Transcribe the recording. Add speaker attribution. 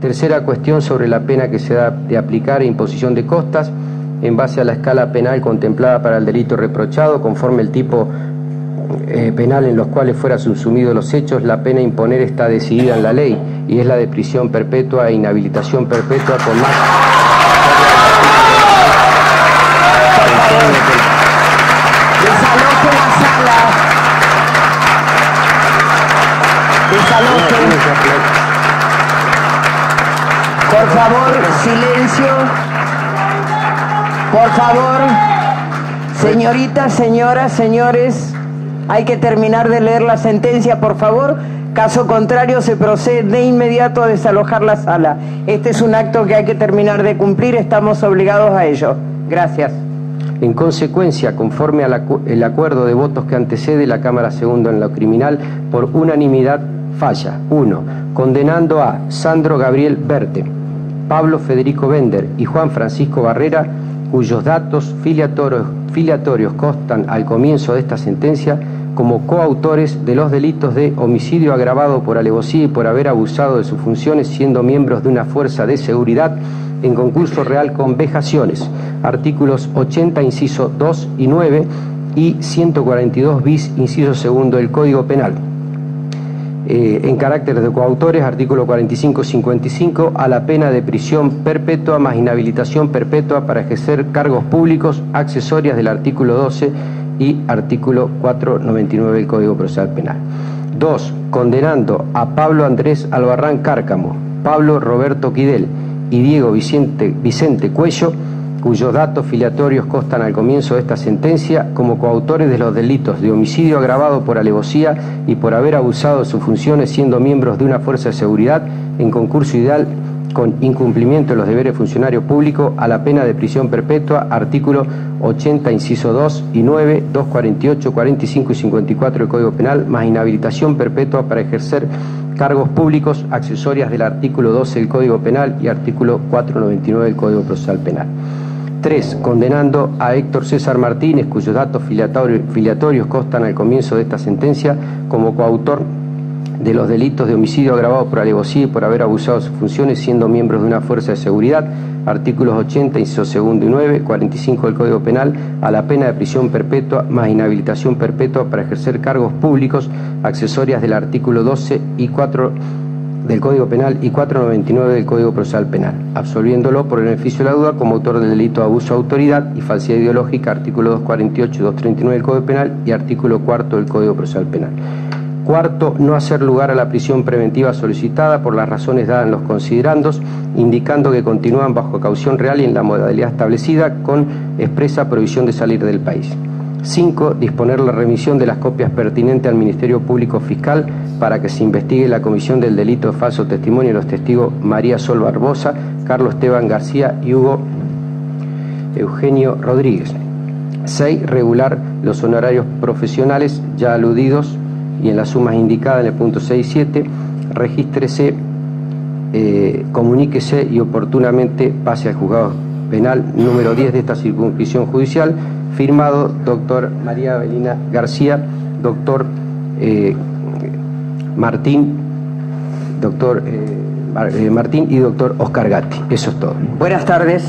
Speaker 1: Tercera cuestión sobre la pena que se da de aplicar e imposición de costas en base a la escala penal contemplada para el delito reprochado, conforme el tipo eh, penal en los cuales fuera subsumidos los hechos, la pena a imponer está decidida en la ley y es la de prisión perpetua e inhabilitación perpetua con más...
Speaker 2: Desaloje la sala. Desaloje. Por favor, silencio. Por favor, señoritas, señoras, señores, hay que terminar de leer la sentencia, por favor. Caso contrario, se procede de inmediato a desalojar la sala. Este es un acto que hay que terminar de cumplir, estamos obligados a ello. Gracias.
Speaker 1: En consecuencia, conforme al el acuerdo de votos que antecede la Cámara Segunda en lo criminal, por unanimidad falla. 1. Condenando a Sandro Gabriel Berte, Pablo Federico Bender y Juan Francisco Barrera, cuyos datos filiatorios, constan al comienzo de esta sentencia, como coautores de los delitos de homicidio agravado por alevosía y por haber abusado de sus funciones siendo miembros de una fuerza de seguridad en concurso real con vejaciones, artículos 80, inciso 2 y 9 y 142 bis, inciso segundo del Código Penal. Eh, en carácter de coautores, artículo 45-55, a la pena de prisión perpetua más inhabilitación perpetua para ejercer cargos públicos accesorias del artículo 12 y artículo 499 del Código Procesal Penal. 2. Condenando a Pablo Andrés Albarrán Cárcamo, Pablo Roberto Quidel y Diego Vicente, Vicente Cuello, cuyos datos filiatorios constan al comienzo de esta sentencia como coautores de los delitos de homicidio agravado por alevosía y por haber abusado de sus funciones siendo miembros de una fuerza de seguridad en concurso ideal con incumplimiento de los deberes funcionario público a la pena de prisión perpetua, artículo 80, inciso 2 y 9, 248, 45 y 54 del Código Penal, más inhabilitación perpetua para ejercer cargos públicos accesorias del artículo 12 del Código Penal y artículo 499 del Código Procesal Penal. 3. Condenando a Héctor César Martínez, cuyos datos filiatori- filiatorios constan al comienzo de esta sentencia, como coautor de los delitos de homicidio agravado por alevosía y por haber abusado de sus funciones siendo miembros de una fuerza de seguridad, artículos 80, inciso segundo y 9, 45 del Código Penal, a la pena de prisión perpetua más inhabilitación perpetua para ejercer cargos públicos accesorias del artículo 12 y 4 del Código Penal y 499 del Código Procesal Penal, absolviéndolo por el beneficio de la duda como autor del delito de abuso de autoridad y falsedad ideológica, artículo 248 y 239 del Código Penal y artículo 4 del Código Procesal Penal. Cuarto, no hacer lugar a la prisión preventiva solicitada por las razones dadas en los considerandos, indicando que continúan bajo caución real y en la modalidad establecida con expresa prohibición de salir del país. 5. Disponer la remisión de las copias pertinentes al Ministerio Público Fiscal para que se investigue la comisión del delito de falso testimonio de los testigos María Sol Barbosa, Carlos Esteban García y Hugo Eugenio Rodríguez. 6. Regular los honorarios profesionales ya aludidos y en las sumas indicadas en el punto 6 y 7. Regístrese, eh, comuníquese y oportunamente pase al juzgado penal número 10 de esta circunscripción judicial. Firmado doctor María Belina García, doctor eh, Martín, doctor eh, eh, Martín y doctor Oscar Gatti. Eso es todo.
Speaker 2: Buenas tardes.